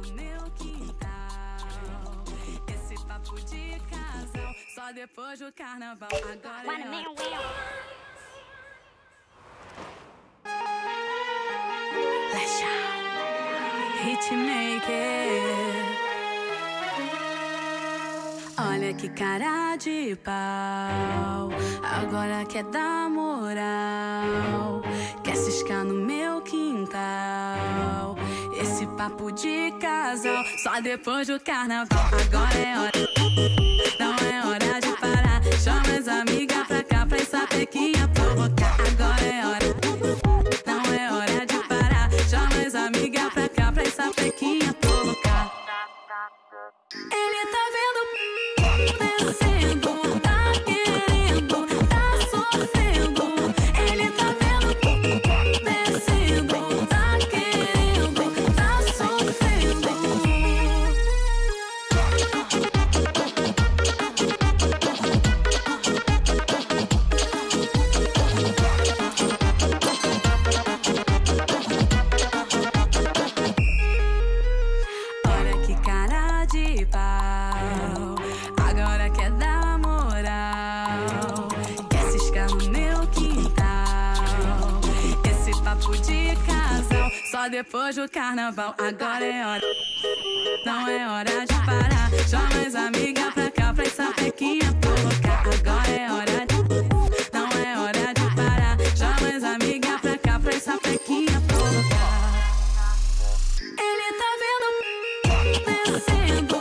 no meu quintal. Esse papo de casal, só depois do carnaval. Agora é. Let's Hitmaker. Olha que cara de pau. Agora quer dar moral. Quer ciscar no meu quintal. Esse papo de casal. Só depois do carnaval. Agora é hora. Só depois do carnaval. Agora é hora. Não é hora de parar. Chama as amigas pra cá pra essa pequinha provocar. Agora é hora de. Não é hora de parar. Chama as amigas pra cá pra essa pequinha provocar. Ele tá vendo descendo,